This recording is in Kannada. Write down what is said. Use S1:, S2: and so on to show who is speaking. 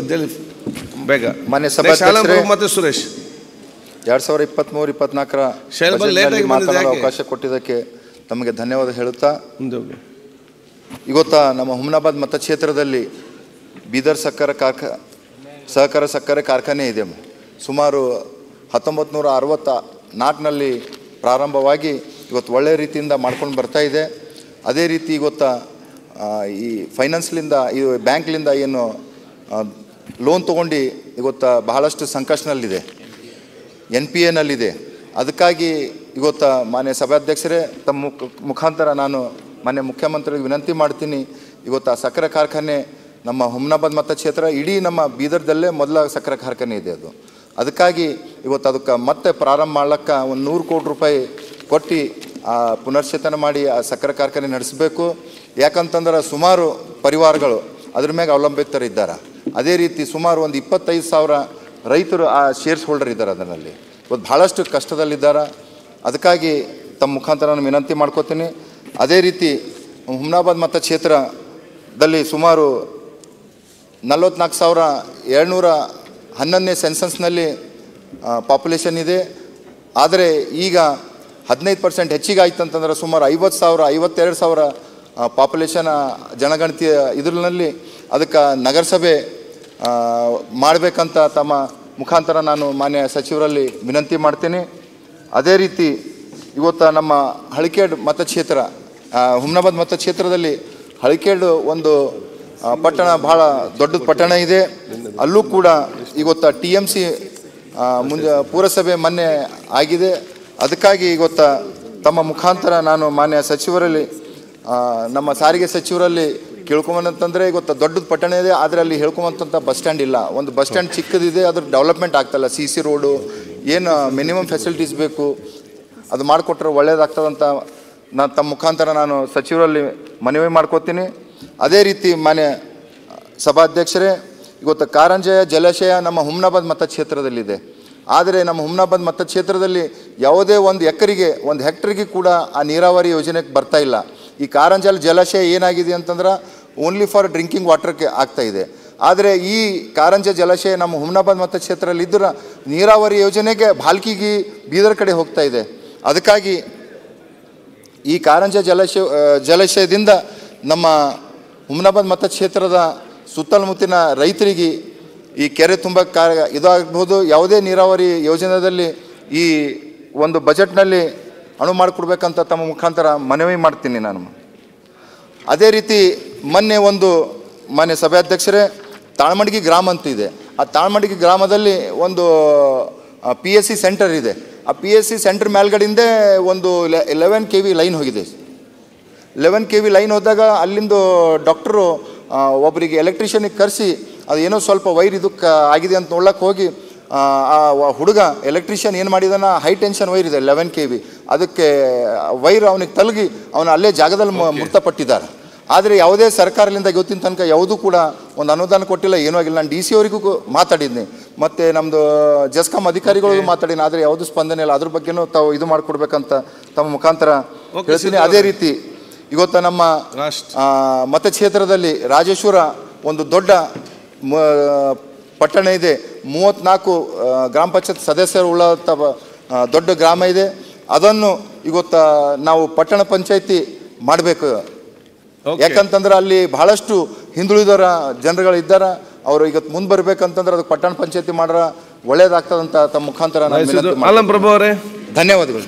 S1: ಅಂತೇಳಿ ಬೇಗ. ಮನೆ
S2: ಸಭಾಧ್ಯಕ್ಷರೇ
S1: ಪ್ರಭು ಸುರೇಶ್.
S2: ಎರಡ್ ಸಾವಿರದ ಇಪ್ಪತ್ತ್ಮೂರು ಇಪ್ಪತ್ನಾಲ್ಕರ ಮಾತನಾಡಲು ಅವಕಾಶ ಕೊಟ್ಟಿದ್ದಕ್ಕೆ ತಮಗೆ ಧನ್ಯವಾದ ಹೇಳುತ್ತಾ. ಇವತ್ತ ನಮ್ಮ ಹುಮ್ನಾಬಾದ್ ಮತಕ್ಷೇತ್ರದಲ್ಲಿ ಬೀದರ್ ಸಕ್ಕರೆ ಕಾರ್ಖ ಸಹಕಾರ ಸಕ್ಕರೆ ಕಾರ್ಖಾನೆ ಇದೆ. ಸುಮಾರು ಹತ್ತೊಂಬತ್ತು ನೂರ ಅರವತ್ತ ನಾಲ್ಕನಲ್ಲಿ ಪ್ರಾರಂಭವಾಗಿ ಇವತ್ತು ಒಳ್ಳೆಯ ರೀತಿಯಿಂದ ಮಾಡ್ಕೊಂಡು ಬರ್ತಾ ಇದೆ. ಅದೇ ರೀತಿ ಇವತ್ತ ಈ ಫೈನಾನ್ಸ್ಲಿಂದ ಈ ಬ್ಯಾಂಕ್ಲಿಂದ ಏನು ಲೋನ್ ತೊಗೊಂಡು ಇವತ್ತು ಬಹಳಷ್ಟು ಸಂಕಷ್ಟನಲ್ಲಿದೆ. ಎನ್ ಪಿ ಎನಲ್ಲಿದೆ ಅದಕ್ಕಾಗಿ ಇವತ್ತು ಮಾನ್ಯ ಸಭಾಧ್ಯಕ್ಷರೇ, ತಮ್ಮ ಮುಖ, ಮುಖಾಂತರ ನಾನು ಮಾನ್ಯ ಮುಖ್ಯಮಂತ್ರಿಗೆ ವಿನಂತಿ ಮಾಡ್ತೀನಿ. ಇವತ್ತು ಆ ಸಕ್ಕರೆ ಕಾರ್ಖಾನೆ ನಮ್ಮ ಹುಮ್ನಾಬಾದ್ ಮತಕ್ಷೇತ್ರ ಇಡೀ ನಮ್ಮ ಬೀದರ್ದಲ್ಲೇ ಮೊದಲ ಸಕ್ಕರೆ ಕಾರ್ಖಾನೆ ಇದೆ ಅದು. ಅದಕ್ಕಾಗಿ ಇವತ್ತು ಅದಕ್ಕೆ ಮತ್ತೆ ಪ್ರಾರಂಭ ಮಾಡ್ಲಿಕ್ಕೆ ಒಂದು ನೂರು ಕೋಟಿ ರೂಪಾಯಿ ಕೊಟ್ಟು, ಆ, ಪುನರ್ಚೇತನ ಮಾಡಿ ಆ ಸಕ್ಕರೆ ಕಾರ್ಖಾನೆ ನಡೆಸಬೇಕು. ಯಾಕಂತಂದ್ರೆ ಸುಮಾರು ಪರಿವಾರಗಳು ಅದ್ರ ಮ್ಯಾಗ ಅವಲಂಬಿತರಿದ್ದಾರೆ. ಅದೇ ರೀತಿ ಸುಮಾರು ಒಂದು ಇಪ್ಪತ್ತೈದು ಸಾವಿರ ರೈತರು ಆ ಶೇರ್ಸ್ ಹೋಲ್ಡರ್ ಇದ್ದಾರೆ ಅದರಲ್ಲಿ. ಇವತ್ತು ಭಾಳಷ್ಟು ಕಷ್ಟದಲ್ಲಿದ್ದಾರೆ. ಅದಕ್ಕಾಗಿ ತಮ್ಮ ಮುಖಾಂತರ ನಾನು ವಿನಂತಿ ಮಾಡ್ಕೋತೀನಿ. ಅದೇ ರೀತಿ ಹುಮ್ನಾಬಾದ್ ಮತಕ್ಷೇತ್ರದಲ್ಲಿ ಸುಮಾರು ನಲ್ವತ್ನಾಲ್ಕು ಸಾವಿರ ಏಳ್ನೂರ ಹನ್ನೊಂದನೇ ಸೆನ್ಸಸ್ನಲ್ಲಿ ಪಾಪ್ಯುಲೇಷನ್ ಇದೆ. ಆದರೆ ಈಗ ಹದಿನೈದು ಪರ್ಸೆಂಟ್ ಹೆಚ್ಚಿಗೆ ಆಯ್ತು ಅಂತಂದ್ರೆ ಸುಮಾರು ಐವತ್ತು ಸಾವಿರ, ಐವತ್ತೆರಡು ಸಾವಿರ ಪಾಪ್ಯುಲೇಷನ್ ಜನಗಣತಿಯ ಇದರಲ್ಲಿ ಅದಕ್ಕೆ ನಗರಸಭೆ ಮಾಡಬೇಕಂತ ತಮ್ಮ ಮುಖಾಂತರ ನಾನು ಮಾನ್ಯ ಸಚಿವರಲ್ಲಿ ವಿನಂತಿ ಮಾಡ್ತೀನಿ. ಅದೇ ರೀತಿ ಇವತ್ತು ನಮ್ಮ ಹಳಿಕೇಡ್ ಮತಕ್ಷೇತ್ರ ಹುಮ್ನಾಬಾದ್ ಮತಕ್ಷೇತ್ರದಲ್ಲಿ ಹಳಿಕೇಡು ಒಂದು ಪಟ್ಟಣ ಭಾಳ ದೊಡ್ಡ ಪಟ್ಟಣ ಇದೆ. ಅಲ್ಲೂ ಕೂಡ ಇವತ್ತು ಟಿ ಎಂ ಸಿ ಮುಂದೆ ಪುರಸಭೆ ಮೊನ್ನೆ ಆಗಿದೆ. ಅದಕ್ಕಾಗಿ ಇವತ್ತು ತಮ್ಮ ಮುಖಾಂತರ ನಾನು ಮಾನ್ಯ ಸಚಿವರಲ್ಲಿ ನಮ್ಮ ಸಾರಿಗೆ ಸಚಿವರಲ್ಲಿ ಕೇಳ್ಕೊಂಬಂತಂದ್ರೆ ಇವತ್ತು ದೊಡ್ಡದು ಪಟ್ಟಣ ಇದೆ, ಆದರೆ ಅಲ್ಲಿ ಹೇಳ್ಕೊಂಬಂತ ಬಸ್ ಸ್ಟ್ಯಾಂಡ್ ಇಲ್ಲ. ಒಂದು ಬಸ್ ಸ್ಟ್ಯಾಂಡ್ ಚಿಕ್ಕದಿದೆ, ಅದ್ರ ಡೆವಲಪ್ಮೆಂಟ್ ಆಗ್ತಾಯಿಲ್ಲ ಸಿ ಸಿ ರೋಡು, ಏನು ಮಿನಿಮಮ್ ಫೆಸಿಲಿಟೀಸ್ ಬೇಕು, ಅದು ಮಾಡಿಕೊಟ್ರೆ ಒಳ್ಳೇದಾಗ್ತದಂತ ನಾನು ತಮ್ಮ ಮುಖಾಂತರ ನಾನು ಸಚಿವರಲ್ಲಿ ಮನವಿ ಮಾಡ್ಕೋತೀನಿ. ಅದೇ ರೀತಿ ಮಾನ್ಯ ಸಭಾಧ್ಯಕ್ಷರೇ ಇವತ್ತು ಕಾರಂಜಯ, ಜಲಾಶಯ ನಮ್ಮ ಹುಮ್ನಾಬಾದ್ ಮತಕ್ಷೇತ್ರದಲ್ಲಿದೆ. ಆದರೆ ನಮ್ಮ ಹುಮ್ನಾಬಾದ್ ಮತಕ್ಷೇತ್ರದಲ್ಲಿ ಯಾವುದೇ ಒಂದು ಎಕರೆಗೆ, ಒಂದು ಹೆಕ್ಟ್ರಿಗೆ ಕೂಡ ಆ ನೀರಾವರಿ ಯೋಜನೆಗೆ ಬರ್ತಾ ಇಲ್ಲ. ಈ ಕಾರಂಜಲ್ ಜಲಾಶಯ ಏನಾಗಿದೆ ಅಂತಂದ್ರೆ ಓನ್ಲಿ ಫಾರ್ ಡ್ರಿಂಕಿಂಗ್ ವಾಟರ್ಗೆ ಆಗ್ತಾ ಇದೆ. ಆದರೆ ಈ ಕಾರಂಜ ಜಲಾಶಯ ನಮ್ಮ ಹುಮ್ನಾಬಾದ್ ಮತಕ್ಷೇತ್ರದಲ್ಲಿ ಇದ್ರೆ ನೀರಾವರಿ ಯೋಜನೆಗೆ ಭಾಲ್ಕಿಗಿ ಬೀದರ್ ಕಡೆ ಹೋಗ್ತಾ ಇದೆ. ಅದಕ್ಕಾಗಿ ಈ ಕಾರಂಜ ಜಲಾಶಯ ಜಲಾಶಯದಿಂದ ನಮ್ಮ ಹುಮ್ನಾಬಾದ್ ಮತಕ್ಷೇತ್ರದ ಸುತ್ತಮುತ್ತಿನ ರೈತರಿಗೆ ಈ ಕೆರೆ ತುಂಬ ಕಾರ ಇದಾಗಬಹುದು ಯಾವುದೇ ನೀರಾವರಿ ಯೋಜನೆಯಲ್ಲಿ ಈ ಒಂದು ಬಜೆಟ್ನಲ್ಲಿ ಅಣು ಮಾಡಿಕೊಡ್ಬೇಕಂತ ತಮ್ಮ ಮುಖಾಂತರ ಮನವಿ ಮಾಡ್ತೀನಿ ನಾನು. ಅದೇ ರೀತಿ ಮೊನ್ನೆ ಒಂದು ಮಾನ್ಯ ಸಭಾಧ್ಯಕ್ಷರೇ ತಾಳ್ಮಡಿಗೆ ಗ್ರಾಮ ಅಂತ ಇದೆ. ಆ ತಾಳ್ಮಡಿಗೆ ಗ್ರಾಮದಲ್ಲಿ ಒಂದು ಪಿ ಎಸ್ ಸಿ ಸೆಂಟರ್ ಇದೆ. ಆ ಪಿ ಎಸ್ ಸಿ ಸೆಂಟರ್ ಮೇಲ್ಗಡೆಯಿಂದೇ ಒಂದು ಲೆವೆನ್ ಕೆ ವಿ ಲೈನ್ ಹೋಗಿದೆ. ಲೆವೆನ್ ಕೆ ವಿ ಲೈನ್ ಹೋದಾಗ ಅಲ್ಲಿಂದು ಡಾಕ್ಟ್ರು ಒಬ್ಬರಿಗೆ ಎಲೆಕ್ಟ್ರಿಷಿಯನಿಗೆ ಕರೆಸಿ ಅದು ಏನೋ ಸ್ವಲ್ಪ ವೈರ್ ಇದಕ್ಕೆ ಆಗಿದೆ ಅಂತ ನೋಡ್ಲಕ್ಕೆ ಹೋಗಿ ಆ ಹುಡುಗ ಎಲೆಕ್ಟ್ರಿಷಿಯನ್ ಏನು ಮಾಡಿದಾನ ಹೈ ಟೆನ್ಷನ್ ವೈರ್ ಇದೆ ಲೆವೆನ್ ಕೆ ವಿ ಅದಕ್ಕೆ ವೈರ್ ಅವನಿಗೆ ತಲುಗಿ ಅವನು ಅಲ್ಲೇ ಜಾಗದಲ್ಲಿ ಮೃತಪಟ್ಟಿದ್ದಾರೆ. ಆದರೆ ಯಾವುದೇ ಸರ್ಕಾರದಿಂದ ಇವತ್ತಿನ ತನಕ ಯಾವುದೂ ಕೂಡ ಒಂದು ಅನುದಾನ ಕೊಟ್ಟಿಲ್ಲ ಏನೂ ಆಗಿಲ್ಲ. ನಾನು ಡಿ ಸಿ ಅವರಿಗೂ ಮಾತಾಡಿದ್ನಿ. ಮತ್ತು ನಮ್ಮದು ಜಸ್ಕಾಮ್ ಅಧಿಕಾರಿಗಳಿಗೂ ಮಾತಾಡಿನಿ ಆದರೆ ಯಾವುದೂ ಸ್ಪಂದನೆ ಇಲ್ಲ. ಅದ್ರ ಬಗ್ಗೆನೂ ತಾವು ಇದು ಮಾಡಿಕೊಡ್ಬೇಕಂತ ತಮ್ಮ ಮುಖಾಂತರ ಹೇಳ್ತೀನಿ. ಅದೇ ರೀತಿ ಇವತ್ತು ನಮ್ಮ ಮತಕ್ಷೇತ್ರದಲ್ಲಿ ರಾಜೇಶ್ವರ ಒಂದು ದೊಡ್ಡ ಪಟ್ಟಣ ಇದೆ. ಮೂವತ್ತ್ನಾಲ್ಕು ಗ್ರಾಮ ಪಂಚಾಯತ್ ಸದಸ್ಯರು ಉಳ್ಳಂಥ ದೊಡ್ಡ ಗ್ರಾಮ ಇದೆ. ಅದನ್ನು ಇವತ್ತು ನಾವು ಪಟ್ಟಣ ಪಂಚಾಯತಿ ಮಾಡಬೇಕು. ಯಾಕಂತಂದ್ರೆ ಅಲ್ಲಿ ಬಹಳಷ್ಟು ಹಿಂದುಳಿದರ ಜನರುಗಳು ಇದ್ದಾರೆ ಅವರು ಈಗ ಮುಂದೆ ಬರ್ಬೇಕಂತಂದ್ರೆ ಅದಕ್ಕೆ ಪಟ್ಟಣ ಪಂಚಾಯತಿ ಮಾಡ್ರ ಒಳ್ಳೇದಾಗ್ತದಂತ ತಮ್ಮ ಮುಖಾಂತರ ಧನ್ಯವಾದಗಳು.